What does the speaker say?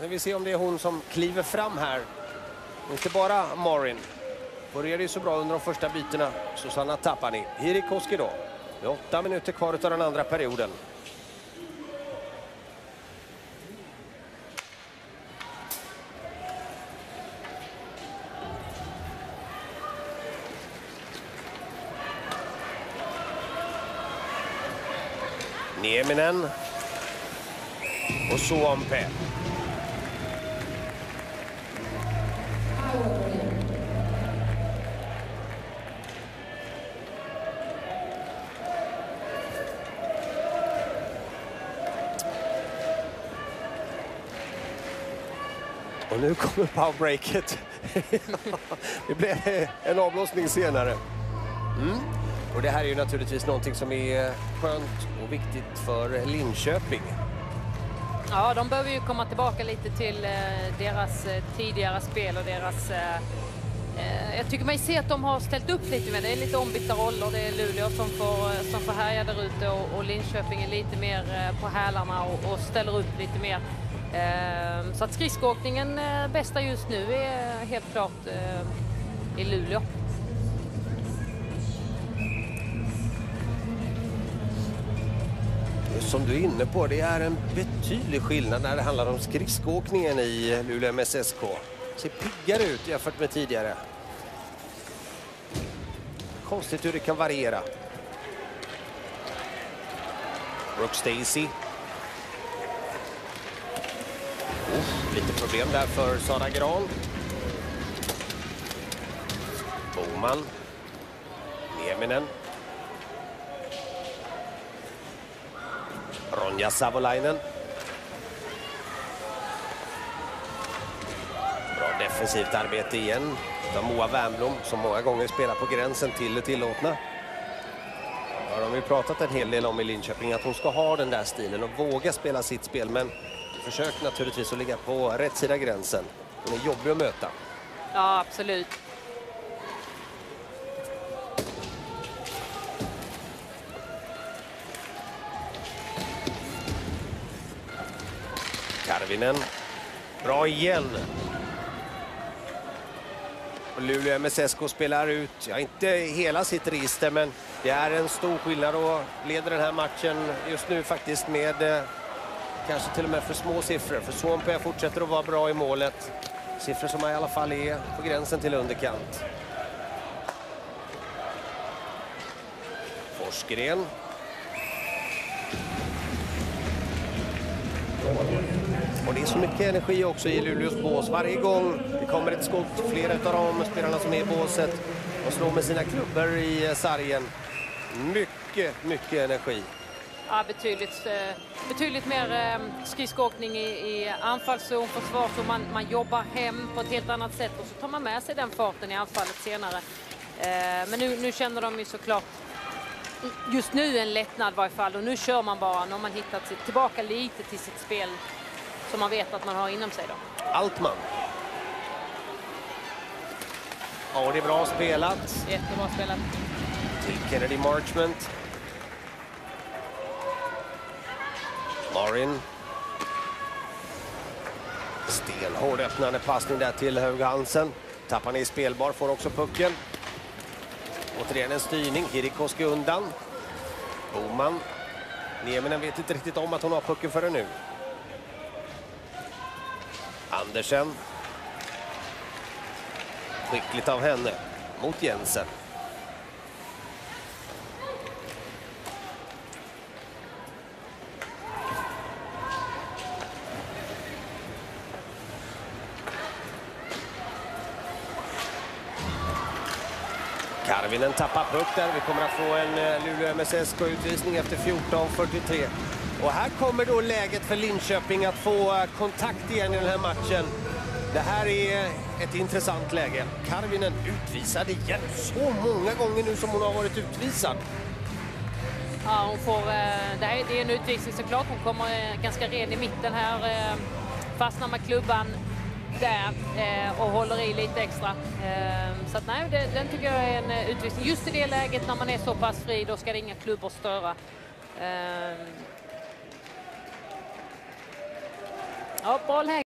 Vi vill se om det är hon som kliver fram här. Inte bara Marin. Började ju så bra under de första bytena. Susanna Tapani. Hirikoski då. Det är åtta minuter kvar av den andra perioden. Nieminen och Suompe. Och nu kommer powerbreaket. det blev en avblåsning senare. Mm. Och det här är ju naturligtvis någonting som är skönt och viktigt för Linköping. Ja, de behöver ju komma tillbaka lite till eh, deras eh, tidigare spel och deras... Eh, eh jag tycker man ser att de har ställt upp lite med det. är lite ombytta roller. Det är Luleå som får, eh, som får härja där ute och, och Linköping är lite mer eh, på hälarna och, och ställer upp lite mer. Eh, så att skridskoåkningen eh, bästa just nu är helt klart i Luleå. Som du är inne på, det är en betydlig skillnad när det handlar om skridskoåkningen i Luleå MSSK. Ser piggare ut jämfört med tidigare. Konstigt hur det kan variera. Brooke Stacy. Oh, lite problem där för Sara Gran. Boman. Nieminen. Ronja Savolainen. Bra defensivt arbete igen av Moa Wernbloom som många gånger spelar på gränsen till det tillåtna. Ja, de har ju pratat en hel del om i Linköping att hon ska ha den där stilen och våga spela sitt spel. Men försök naturligtvis att ligga på rätt sida gränsen. Hon är jobbig att möta. Ja, absolut. Järvinen. Bra igen. Och Luleå MSSK spelar ut, ja inte hela sitt register, men det är en stor skillnad och leder den här matchen just nu faktiskt med eh, kanske till och med för små siffror. För Swampia fortsätter att vara bra i målet. Siffror som i alla fall är på gränsen till underkant. Forsgren. Och det är så mycket energi också i Luleås bås. Varje gång det kommer ett skott, flera av de spelarna som är i båset och slår med sina klubbor i eh, sargen. Mycket, mycket energi. Ja, betydligt, eh, betydligt mer eh, skridskoåkning i, i anfallszon, försvarszon. Man, man jobbar hem på ett helt annat sätt och så tar man med sig den farten i anfallet senare. Men nu, nu känner de ju såklart just nu en lättnad i varje fall och nu kör man bara. Nu har man hittat tillbaka lite till sitt spel som man vet att man har inom sig. Då. Altman. Ja, det är bra spelat. Jättebra spelat. Till Kennedy Marchment. Marin. Stenhård öppnande passning där till Hög Hansen. Tappar ner spelbar, får också pucken. Återigen en styrning. Hirikoski undan. Boman. Nieminen vet inte riktigt om att hon har pucken förrän nu. Andersen. Skickligt av henne mot Jensen. Karvinen tappar puck där. Vi kommer att få en eh, Luleå MSSK-utvisning efter 14.43. Och här kommer då läget för Linköping att få eh, kontakt igen i den här matchen. Det här är eh, ett intressant läge. Karvinen utvisad igen. Så många gånger nu som hon har varit utvisad. Ja, hon får, det är en utvisning såklart. Hon kommer ganska ren i mitten här. Fastnar med klubban där eh, och håller i lite extra. Ehm, så att, nej, den tycker jag är en eh, utvisning. Just i det läget när man är så pass fri, då ska det inga klubbor störa. Ehm. Ja, bra läge.